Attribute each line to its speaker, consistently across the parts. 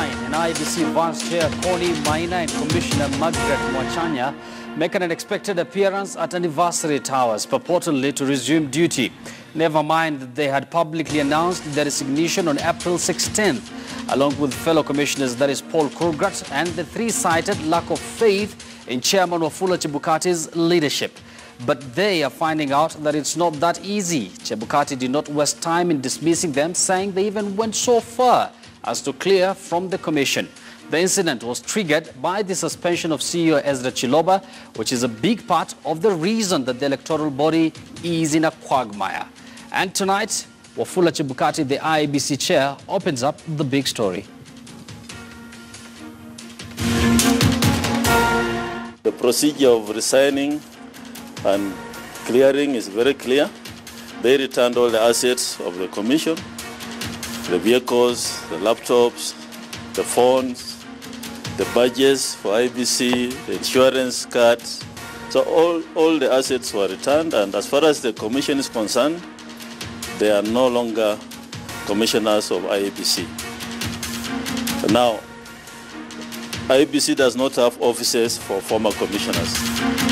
Speaker 1: 9, and IBC Vice Chair Connie Maina and Commissioner Margaret Mwachanya make an unexpected appearance at Anniversary Towers, purportedly to resume duty. Never mind that they had publicly announced their resignation on April 16th, along with fellow commissioners, that is Paul Kurgat, and the three-cited lack of faith in Chairman Wafula Chebukati's leadership. But they are finding out that it's not that easy. Chebukati did not waste time in dismissing them, saying they even went so far as to clear from the commission. The incident was triggered by the suspension of CEO Ezra Chiloba, which is a big part of the reason that the electoral body is in a quagmire. And tonight, Wafula Chebukati, the IEBC chair, opens up the big story.
Speaker 2: The procedure of resigning and clearing is very clear. They returned all the assets of the commission, the vehicles, the laptops, the phones, the badges for IBC, the insurance cards. So all, all the assets were returned and as far as the commission is concerned, they are no longer commissioners of IBC. Now, IBC does not have offices for former commissioners.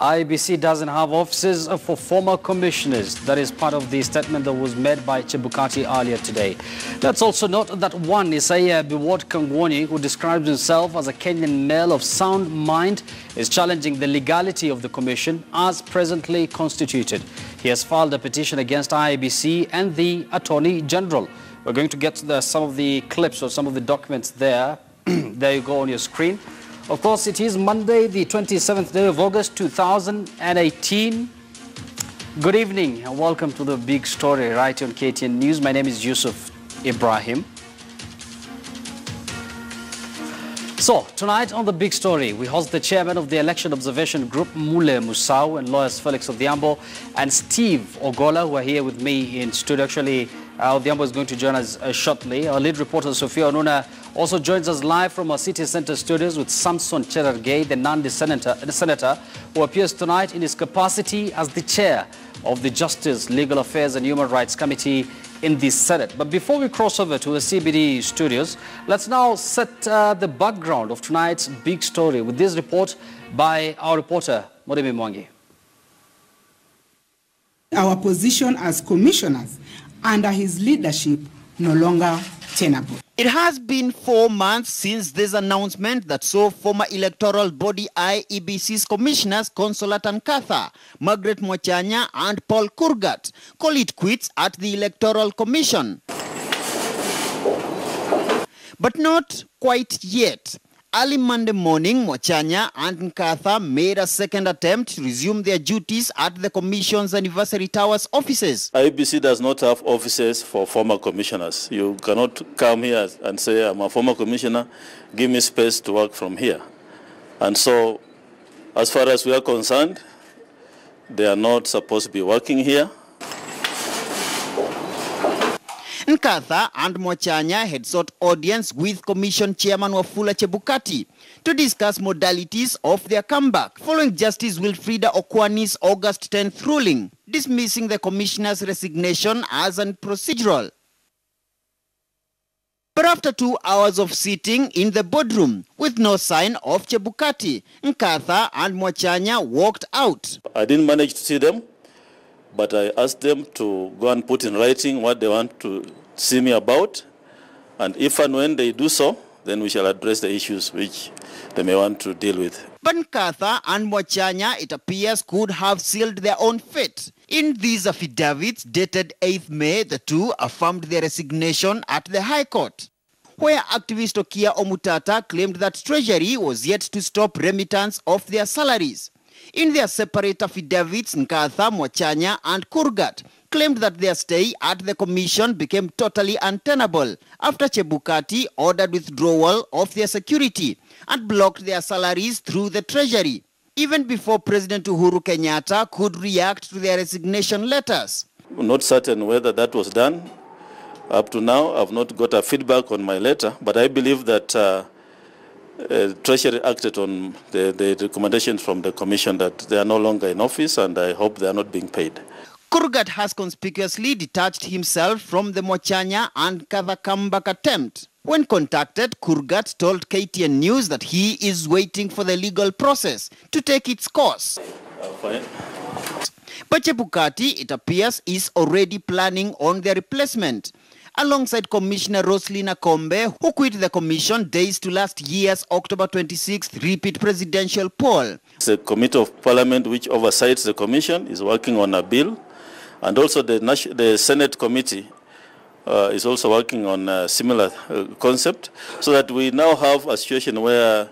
Speaker 1: IBC doesn't have offices for former commissioners. That is part of the statement that was made by Chebukati earlier today. Let's also note that one Isaiah Biwot Kangwoni, who describes himself as a Kenyan male of sound mind, is challenging the legality of the commission as presently constituted. He has filed a petition against IBC and the Attorney General. We're going to get to the, some of the clips or some of the documents there. there you go on your screen. Of course, it is Monday, the 27th day of August 2018. Good evening and welcome to the big story right here on KTN News. My name is Yusuf Ibrahim. So, tonight on the big story, we host the chairman of the Election Observation Group, Mule Musau, and lawyers Felix Odhiambo and Steve Ogola, who are here with me in studio. Actually, uh, Odhiambo is going to join us uh, shortly. Our lead reporter, Sophia Wanuna, also joins us live from our city center studios with Samson Cherargei, the Nandi senator, the senator, who appears tonight in his capacity as the chair of the Justice, Legal Affairs and Human Rights Committee in the Senate. But before we cross over to the CBD studios, let's now set uh, the background of tonight's big story with this report by our reporter, Murimi Mwangi.
Speaker 3: Our position as commissioners under his leadership no longer tenable.
Speaker 4: It has been four months since this announcement that saw former electoral body IEBC's commissioners Consolata Nkatha, Margaret Mwachanya and Paul Kurgat call it quits at the Electoral Commission. But not quite yet. Early Monday morning, Mwachanya and Nkatha made a second attempt to resume their duties at the Commission's Anniversary Towers offices.
Speaker 2: IBC does not have offices for former commissioners. You cannot come here and say, I'm a former commissioner, give me space to work from here. And so, as far as we are concerned, they are not supposed to be working here.
Speaker 4: Nkatha and Mwachanya had sought audience with Commission Chairman Wafula Chebukati to discuss modalities of their comeback following Justice Wilfrida Okwany's August 10th ruling, dismissing the Commissioner's resignation as unprocedural. But after two hours of sitting in the boardroom with no sign of Chebukati, Nkatha and Mwachanya walked out.
Speaker 2: I didn't manage to see them, but I asked them to go and put in writing what they want to see me about. And if and when they do so, then we shall address the issues which they may want to deal with.
Speaker 4: But Nkatha and Mwachanya, it appears, could have sealed their own fate. In these affidavits dated 8th May, the two affirmed their resignation at the High Court, where activist Okia Omutata claimed that Treasury was yet to stop remittance of their salaries. In their separate affidavits, Nkatha, Mwachanya, and Kurgat claimed that their stay at the commission became totally untenable after Chebukati ordered withdrawal of their security and blocked their salaries through the treasury, even before President Uhuru Kenyatta could react to their resignation letters.
Speaker 2: I'm Not certain whether that was done. Up to now, I've not got a feedback on my letter, but I believe that uh, uh, Treasury acted on the, the recommendations from the Commission that they are no longer in office, and I hope they are not being paid.
Speaker 4: Kurgat has conspicuously detached himself from the Mochanya and Kathakambak attempt. When contacted, Kurgat told KTN News that he is waiting for the legal process to take its course. But Chebukati, it appears, is already planning on their replacement. Alongside Commissioner Roslina Kombe, who quit the commission days to last year's October 26th repeat presidential poll.
Speaker 2: The Committee of Parliament which oversights the Commission is working on a bill, and also the, the Senate Committee uh, is also working on a similar uh, concept, so that we now have a situation where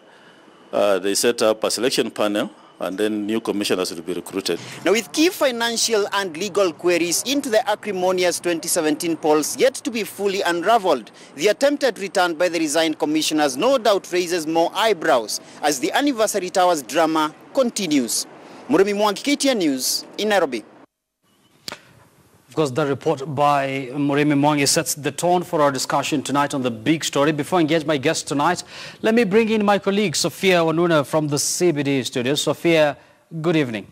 Speaker 2: uh, they set up a selection panel, and then new commissioners will be recruited.
Speaker 4: Now, with key financial and legal queries into the acrimonious 2017 polls yet to be fully unraveled, the attempted return by the resigned commissioners no doubt raises more eyebrows as the anniversary towers drama continues. Murimi Mwangi, KTN News, in Nairobi.
Speaker 1: Of course, the report by Murimi Mwangi sets the tone for our discussion tonight on the big story. Before I engage my guest tonight, let me bring in my colleague Sophia Wanuna from the CBD studio. Sophia, good evening.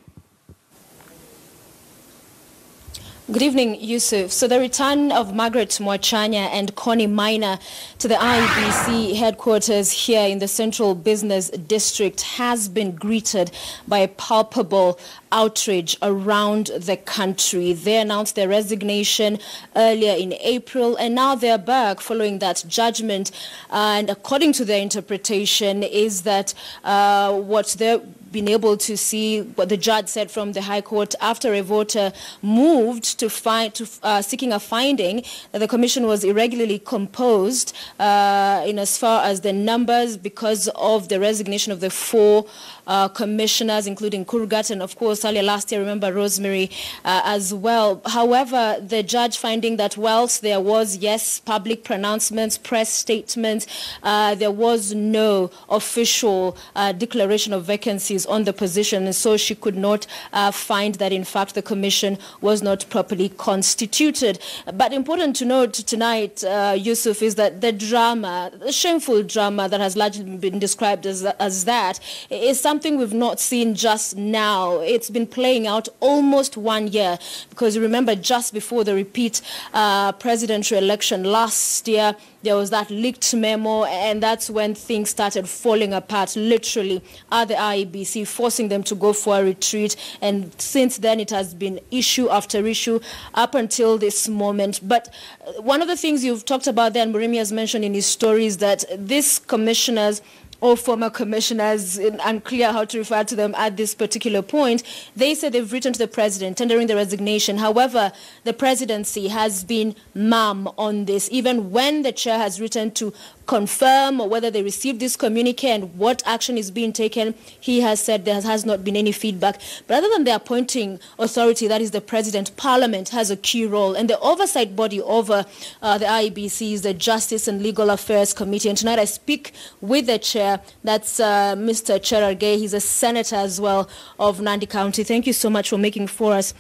Speaker 5: Good evening, Yusuf. So the return of Margaret Mwachanya and Connie Maina to the IEBC headquarters here in the Central Business District has been greeted by a palpable outrage around the country. They announced their resignation earlier in April and now they're back following that judgment. And according to their interpretation is that uh, what they're been able to see what the judge said from the High Court after a voter moved to find to uh, seeking a finding that the commission was irregularly composed uh, in as far as the numbers because of the resignation of the four uh, commissioners, including Kurgat and of course earlier last year, remember Rosemary uh, as well. However, the judge finding that whilst there was yes public pronouncements, press statements, uh, there was no official uh, declaration of vacancies on the position, and so she could not uh, find that in fact the commission was not properly constituted. But important to note tonight, uh, Yusuf, is that the drama, the shameful drama that has largely been described as, as that, is something we've not seen just now. It's been playing out almost one year because you remember just before the repeat uh, presidential election last year, there was that leaked memo, and that's when things started falling apart, literally, at the IEBC, forcing them to go for a retreat. And since then, it has been issue after issue up until this moment. But uh, one of the things you've talked about there, and Murimi has mentioned in his story, is that these commissioners or former commissioners, unclear how to refer to them at this particular point, they said they've written to the president tendering the resignation. However, the presidency has been mum on this, even when the chair has written to confirm or whether they received this communique and what action is being taken, he has said there has not been any feedback. But other than the appointing authority, that is the president, parliament has a key role. And the oversight body over uh, the IEBC is the Justice and Legal Affairs Committee. And tonight I speak with the chair, that's uh, Mr. Cherargei. He's a senator as well of Nandi County. Thank you so much for making for us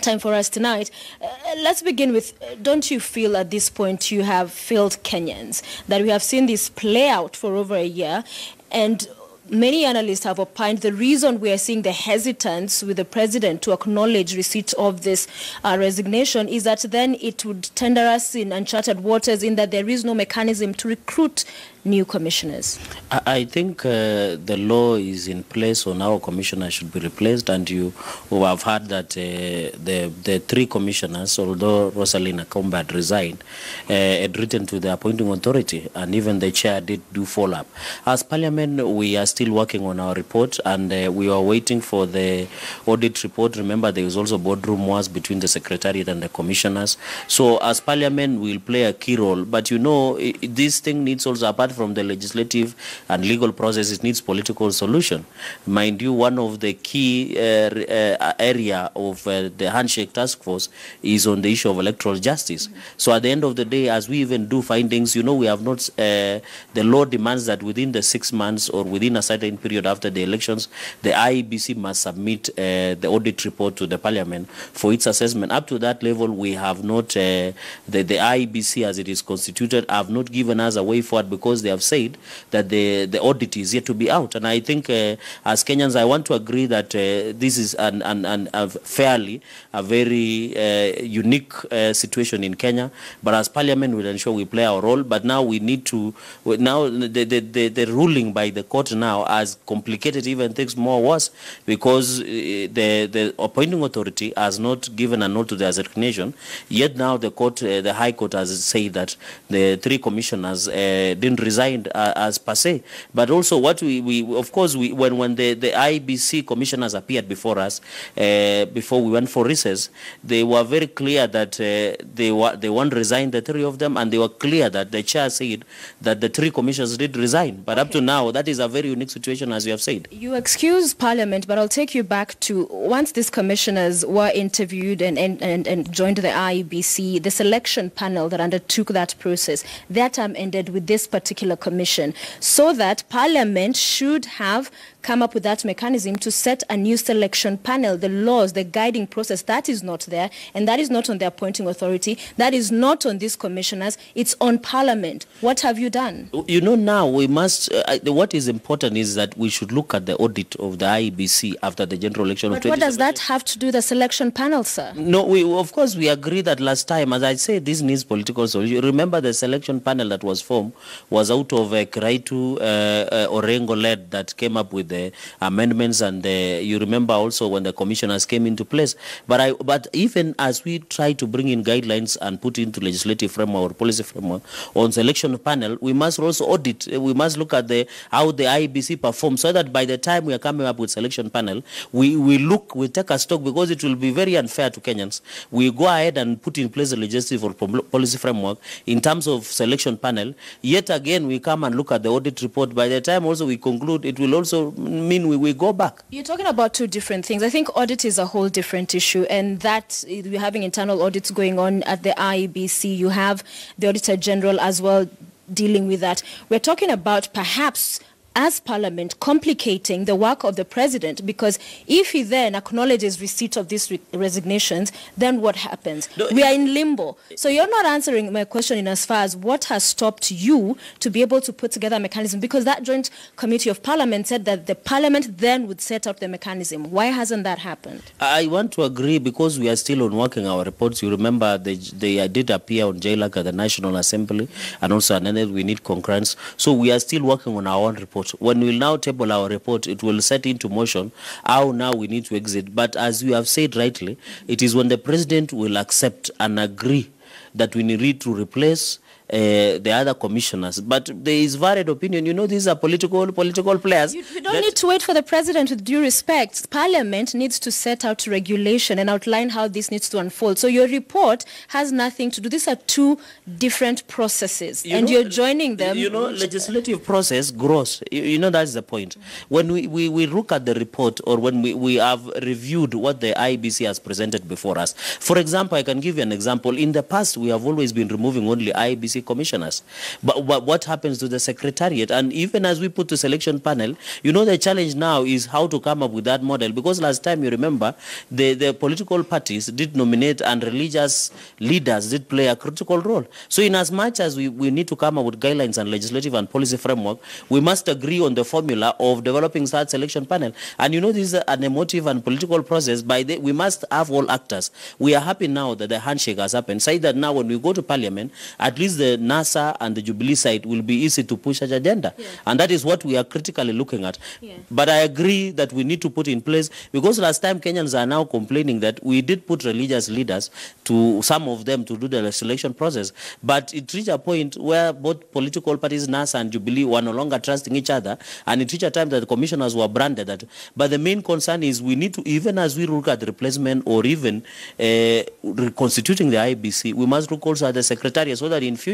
Speaker 5: time for us tonight. Uh, let's begin with uh, don't you feel at this point you have failed Kenyans? That we have seen this play out for over a year and Many analysts have opined the reason we are seeing the hesitance with the president to acknowledge receipt of this uh, resignation is that then it would tender us in uncharted waters in that there is no mechanism to recruit new commissioners.
Speaker 6: I, think uh, the law is in place on how commissioners should be replaced, and you have heard that uh, the the three commissioners, although Roselyn Akombe had resigned, uh, had written to the appointing authority, and even the chair did do follow up. As Parliament, we are still working on our report, and uh, we are waiting for the audit report. Remember, there is also boardroom wars between the secretariat and the commissioners. So, as Parliament, we'll play a key role. But you know, this thing needs also apart from the legislative and legal process, it needs political solution. Mind you, one of the key uh, uh, area of uh, the handshake task force is on the issue of electoral justice. So at the end of the day, as we even do findings, you know, we have not, the law demands that within the six months or within a certain period after the elections, the IEBC must submit uh, the audit report to the parliament for its assessment. Up to that level, we have not, uh, the, the IEBC as it is constituted, have not given us a way forward because they have said that the, the audit is yet to be out. And I think uh, as Kenyans, I want to agree that uh, this is an, an, an, a fairly, a very uh, unique uh, situation in Kenya. But as Parliament, we'll ensure we play our role. But now we need to, now the, the, the, the ruling by the court now has complicated even things more worse because the, the appointing authority has not given a note to the resignation. Yet now the court, the High Court has said that the three commissioners didn't resign uh, as per se. But also what we, we of course, we, when, when the, the IBC commissioners appeared before us, uh, before we went for recess, they were very clear that uh, they, were, they won't resign, the three of them, and they were clear that the chair said that the three commissioners did resign. But up to now, that is a very unique situation, as you have said.
Speaker 5: You excuse Parliament, but I'll take you back to once these commissioners were interviewed and, and, and, and joined the IBC, the selection panel that undertook that process, their term ended with this particular commission, so that Parliament should have come up with that mechanism to set a new selection panel, the laws, the guiding process. That is not there, and that is not on the appointing authority. That is not on these commissioners. It's on Parliament. What have you done?
Speaker 6: You know, now we must, uh, what is important is that we should look at the audit of the IEBC after the general election of
Speaker 5: But what does that have to do with the selection panel, sir?
Speaker 6: No, we, of course, we agree that last time, as I say, this needs political solution. Remember the selection panel that was formed was out of uh, Kiraitu uh, uh, Orengo led that came up with the amendments and the, you remember also when the commissioners came into place. But I, but even as we try to bring in guidelines and put into legislative framework or policy framework on selection panel, we must also audit. uh, We must look at the how the IBC performs so that by the time we are coming up with selection panel, we, we look, we take a stock because it will be very unfair to Kenyans. We go ahead and put in place a legislative or policy framework in terms of selection panel. Yet again, we come and look at the audit report. By the time also we conclude, it will also mean we, we go back.
Speaker 5: You're talking about two different things. I think audit is a whole different issue, and that we're having internal audits going on at the IEBC. You have the Auditor General as well dealing with that. We're talking about perhaps as Parliament complicating the work of the President because if he then acknowledges receipt of these re- resignations, then what happens?
Speaker 6: No,
Speaker 5: we are in limbo. So you're not answering my question in as far as what has stopped you to be able to put together a mechanism because that joint committee of Parliament said that the Parliament then would set up the mechanism. Why hasn't that happened?
Speaker 6: I want to agree because we are still on working our reports. You remember they, they uh, did appear on JLAC at the National Assembly and also and then we need concurrence. So we are still working on our own report. When we now table our report, it will set into motion how now we need to exit. But as you have said rightly, it is when the President will accept and agree that we need to replace uh, the other commissioners. But there is varied opinion. You know, these are political political players.
Speaker 5: You, you don't need to wait for the president with due respect. Parliament needs to set out regulation and outline how this needs to unfold. So your report has nothing to do. These are two different processes,
Speaker 6: You
Speaker 5: and
Speaker 6: know,
Speaker 5: you're joining them.
Speaker 6: You know, legislative process grows. You, you know, that's the point. When we, we, we look at the report or when we, we have reviewed what the IBC has presented before us. For example, I can give you an example. In the past, we have always been removing only IBC commissioners. But, but what happens to the secretariat? And even as we put the selection panel, you know, the challenge now is how to come up with that model. Because last time, you remember, the, the political parties did nominate and religious leaders did play a critical role. So in as much as we, we need to come up with guidelines and legislative and policy framework, we must agree on the formula of developing that selection panel. And you know, this is an emotive and political process. By the, we must have all actors. We are happy now that the handshake has happened. Say that now when we go to parliament, at least the NASA and the Jubilee side will be easy to push such agenda. And that is what we are critically looking at.
Speaker 5: Yeah.
Speaker 6: But I agree that we need to put in place, because last time Kenyans are now complaining that we did put religious leaders to, some of them to do the selection process. But it reached a point where both political parties, NASA and Jubilee, were no longer trusting each other. And it reached a time that the commissioners were branded that. But the main concern is we need to, even as we look at the replacement or even uh, reconstituting the IBC, we must look also at the secretariat so that in future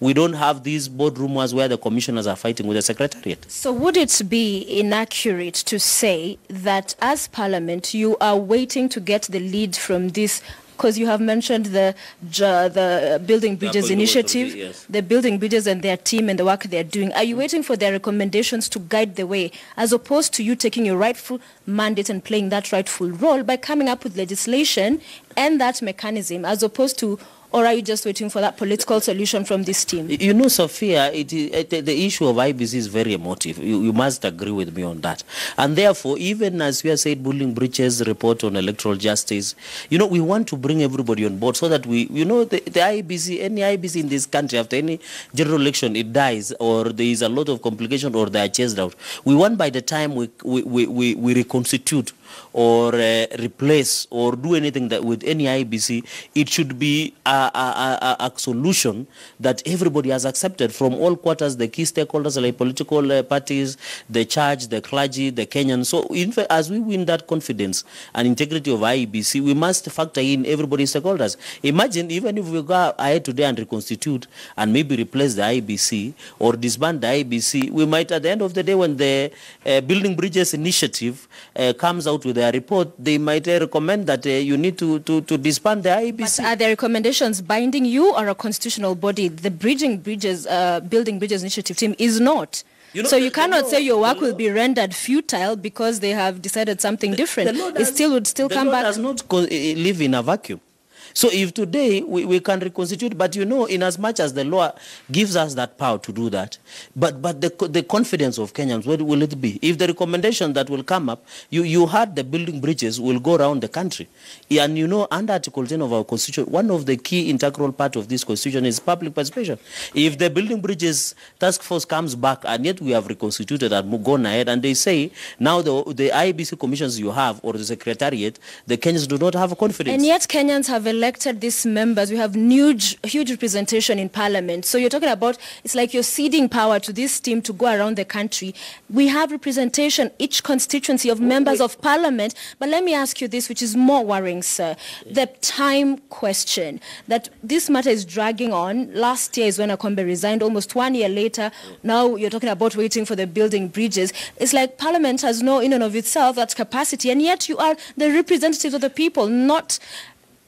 Speaker 6: we don't have these boardroom wars where the commissioners are fighting with the secretariat.
Speaker 5: So would it be inaccurate to say that as Parliament you are waiting to get the lead from this because you have mentioned the the Building Bridges
Speaker 6: Appointment
Speaker 5: initiative,
Speaker 6: yes.
Speaker 5: the Building Bridges and their team and the work they're doing. Are you waiting for their recommendations to guide the way, as opposed to you taking your rightful mandate and playing that rightful role by coming up with legislation and that mechanism, as opposed to Or are you just waiting for that political solution from this team?
Speaker 6: You know, Sophia, it the issue of IBC is very emotive. You, you must agree with me on that. And therefore, even as we have said, Building Bridges report on electoral justice, you know, we want to bring everybody on board so that we, you know, the, the IBC, any IBC in this country, after any general election, it dies or there is a lot of complication or they are chased out. We want by the time we, we, we, we reconstitute or uh, replace or do anything that with any IBC, it should be a, a, a, a solution that everybody has accepted from all quarters, the key stakeholders like political uh, parties, the church, the clergy, the Kenyans. So in fact, as we win that confidence and integrity of IBC, we must factor in everybody's stakeholders. Imagine even if we go ahead today and reconstitute and maybe replace the IBC or disband the IBC, we might at the end of the day when the uh, Building Bridges initiative uh, comes out with their report, they might uh, recommend that uh, you need to, to, to disband the IBC.
Speaker 5: But are the recommendations binding you or a constitutional body? The Bridging Bridges, uh, Building Bridges Initiative team is not.
Speaker 6: You know,
Speaker 5: so
Speaker 6: the-
Speaker 5: you cannot
Speaker 6: law-
Speaker 5: say your work will be rendered futile because they have decided something different.
Speaker 6: law
Speaker 5: It still would still
Speaker 6: the
Speaker 5: come
Speaker 6: law
Speaker 5: back.
Speaker 6: does not eh, live in a vacuum. So if today we, we can reconstitute, but you know, in as much as the law gives us that power to do that, but but the the confidence of Kenyans, what will it be? If the recommendation that will come up, you you had the building bridges will go around the country, and you know, under Article 10 of our constitution, one of the key integral part of this constitution is public participation. If the building bridges task force comes back, and yet we have reconstituted and gone ahead, and they say now the the IBC commissions you have or the secretariat, the Kenyans do not have confidence.
Speaker 5: And yet Kenyans have elected these members. We have huge, huge representation in parliament. So you're talking about, it's like you're ceding power to this team to go around the country. We have representation, each constituency of members of parliament. But let me ask you this, which is more worrying, sir. The time question, that this matter is dragging on. Last year is when Akombe resigned. Almost one year later, now you're talking about waiting for the building bridges. It's like parliament has no in and of itself that capacity. And yet you are the representatives of the people, not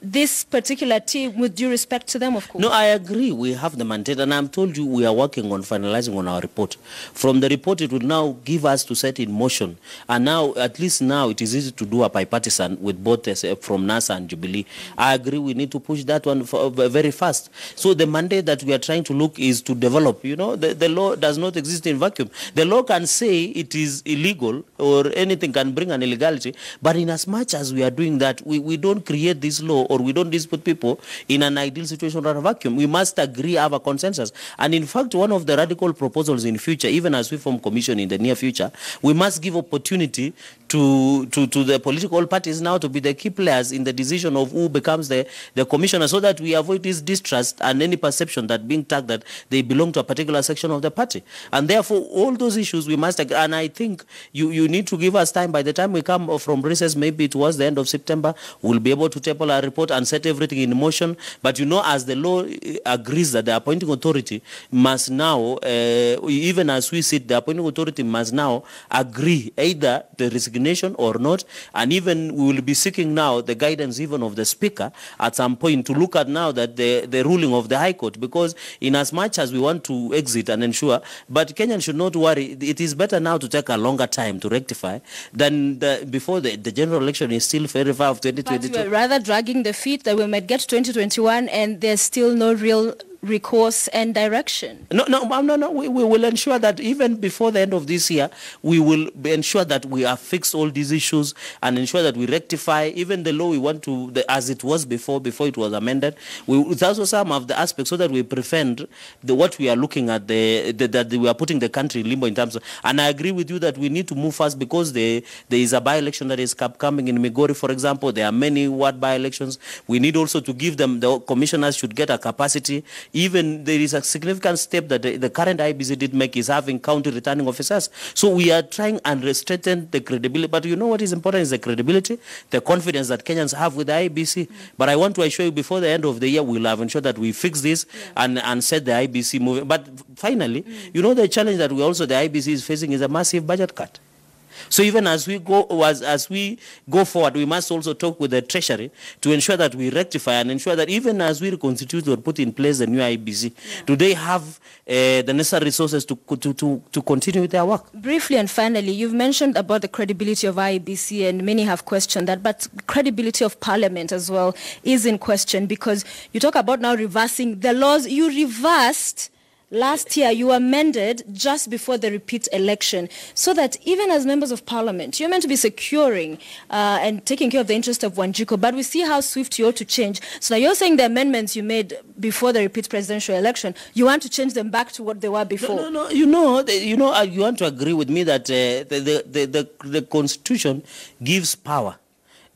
Speaker 5: this particular team, with due respect to them, of course.
Speaker 6: No, I agree. We have the mandate, and I'm told you we are working on finalizing on our report. From the report, it will now give us to set in motion, and now at least now it is easy to do a bipartisan with both uh, from NASA and Jubilee. I agree. We need to push that one for, uh, very fast. So the mandate that we are trying to look is to develop. You know, the, the law does not exist in vacuum. The law can say it is illegal or anything can bring an illegality, but in as much as we are doing that, we, we don't create this law or we don't dispute people in an ideal situation or a vacuum. We must agree, have a consensus. And in fact, one of the radical proposals in future, even as we form commission in the near future, we must give opportunity to, to, to the political parties now to be the key players in the decision of who becomes the, the commissioner so that we avoid this distrust and any perception that being tagged that they belong to a particular section of the party. And therefore, all those issues we must. And I think you, you need to give us time. By the time we come from recess, maybe towards the end of September, we'll be able to table our report and set everything in motion. But you know, as the law eh, agrees that the appointing authority must now, uh, even as we sit, the appointing authority must now agree either the resignation or not. And even we will be seeking now the guidance even of the speaker at some point to look at now that the, the ruling of the High Court, because in as much as we want to exit and ensure, but Kenyans should not worry. It is better now to take a longer time to rectify than the, before the, the general election is still very far of
Speaker 5: But
Speaker 6: 2022.
Speaker 5: we're rather dragging the feet that we might get 2021 and there's still no real recourse and direction.
Speaker 6: No, no, no, no. We, we will ensure that even before the end of this year, we will ensure that we have fixed all these issues and ensure that we rectify even the law we want to, the, as it was before, before it was amended. We, it's also some of the aspects so that we prevent the, what we are looking at, the, the, that we are putting the country in limbo in terms of, and I agree with you that we need to move fast because the, there is a by-election that is coming in Migori, for example. There are many ward by-elections. We need also to give them, the commissioners should get a capacity even there is a significant step that the, the current IBC did make is having county returning officers. So we are trying and strengthen the credibility. But you know what is important is the credibility, the confidence that Kenyans have with the IBC. But I want to assure you before the end of the year, we'll have ensured that we fix this and, and set the IBC moving. But finally, you know the challenge that we also, the IBC is facing is a massive budget cut. So even as we go as, as we go forward, we must also talk with the Treasury to ensure that we rectify and ensure that even as we reconstitute or put in place the new IBC, do they have uh, the necessary resources to, to, to, to continue with their work?
Speaker 5: Briefly and finally, you've mentioned about the credibility of IEBC, and many have questioned that, but credibility of Parliament as well is in question because you talk about now reversing the laws you reversed. Last year, you amended just before the repeat election so that even as members of parliament, you're meant to be securing uh, and taking care of the interest of Wanjiku. But we see how swift you ought to change. So now you're saying the amendments you made before the repeat presidential election, you want to change them back to what they were before.
Speaker 6: No, no, no. You know, you know, uh, you want to agree with me that uh, the, the, the, the Constitution gives power.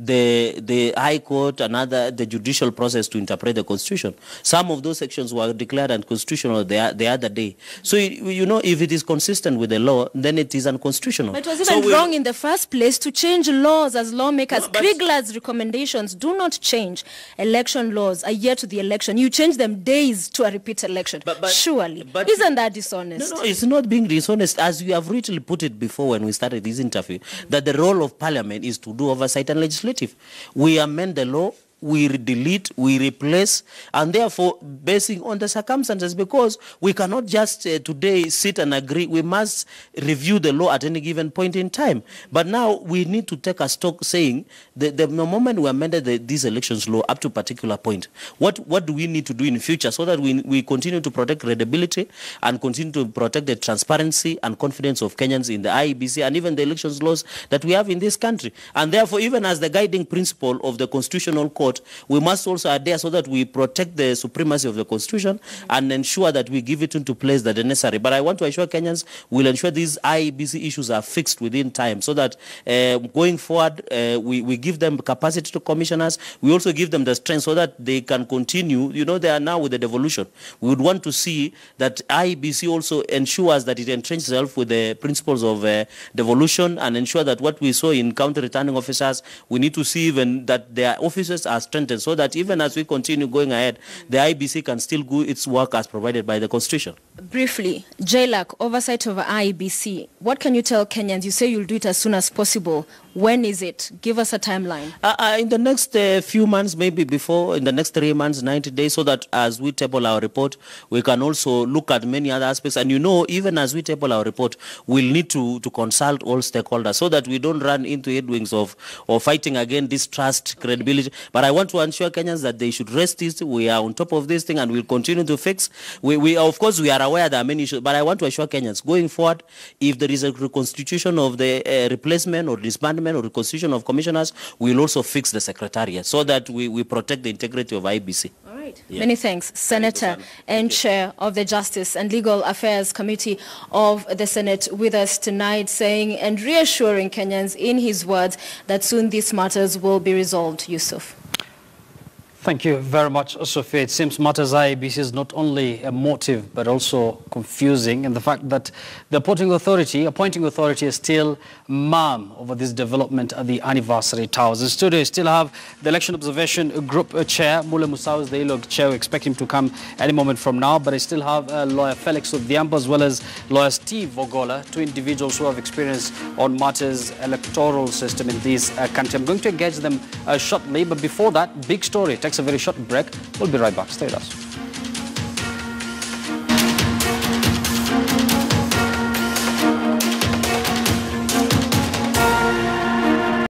Speaker 6: The, the High Court and other, the judicial process to interpret the Constitution. Some of those sections were declared unconstitutional the, the other day. So, you, you know, if it is consistent with the law, then it is unconstitutional.
Speaker 5: But it was even
Speaker 6: we-
Speaker 5: wrong in the first place to change laws as lawmakers.
Speaker 6: No,
Speaker 5: Kriegler's recommendations do not change election laws a year to the election. You change them days to a repeat election.
Speaker 6: But- but-
Speaker 5: Surely.
Speaker 6: but-
Speaker 5: Isn't that dishonest?
Speaker 6: No, no, it's not being dishonest. As we have really put it before when we started this interview, that the role of parliament is to do oversight and legislative. We amend the law, we delete, we replace, and therefore, basing on the circumstances, because we cannot just uh, today sit and agree. We must review the law at any given point in time. But now we need to take a stock saying the, the moment we amended the, these elections law up to a particular point, what, what do we need to do in future so that we, we continue to protect credibility and continue to protect the transparency and confidence of Kenyans in the IEBC and even the elections laws that we have in this country. And therefore, even as the guiding principle of the Constitutional Court, we must also adhere so that we protect the supremacy of the Constitution and ensure that we give it into place that are necessary. But I want to assure Kenyans we'll ensure these IEBC issues are fixed within time so that uh, going forward, uh, we, we give them capacity to commissioners. We also give them the strength so that they can continue. You know, they are now with the devolution. We would want to see that IEBC also ensures that it entrenches itself with the principles of uh, devolution and ensure that what we saw in county returning officers, we need to see even that their officers are strengthened so that even as we continue going ahead, the IBC can still do its work as provided by the Constitution.
Speaker 5: Briefly, JLAC, oversight of IBC, What can you tell Kenyans? You say you'll do it as soon as possible. When is it? Give us a timeline.
Speaker 6: Uh, uh, in the next uh, few months, maybe before, in the next three months, 90 days, so that as we table our report, we can also look at many other aspects. And you know, even as we table our report, we'll need to, to consult all stakeholders so that we don't run into headwinds of, of fighting again distrust, credibility. But I want to assure Kenyans that they should rest easy. We are on top of this thing and we'll continue to fix. We, we, of course, we are aware there are many issues, but I want to assure Kenyans going forward, if there is a reconstitution of the uh, replacement or disbandment or reconstitution of commissioners, we'll also fix the secretariat so that we, we protect the integrity of IBC.
Speaker 5: All right.
Speaker 6: Yeah.
Speaker 5: Many thanks, Senator and Chair of the Justice and Legal Affairs Committee of the Senate with us tonight saying and reassuring Kenyans in his words that soon these matters will be resolved. Yusuf.
Speaker 1: Thank you very much, Sophia. It seems matters IEBC is not only a motive but also confusing and the fact that the appointing authority, appointing authority is still mum over this development at the anniversary towers. In studio, still have the election observation group chair, Mule Musau the ELOG chair. We expect him to come any moment from now, but I still have uh, lawyer Felix Odhiambo as well as lawyer Steve Ogola, two individuals who have experience on matters electoral system in this uh, country. I'm going to engage them uh, shortly, but before that, big story. Takes a very short break. We'll be right back. Stay with us.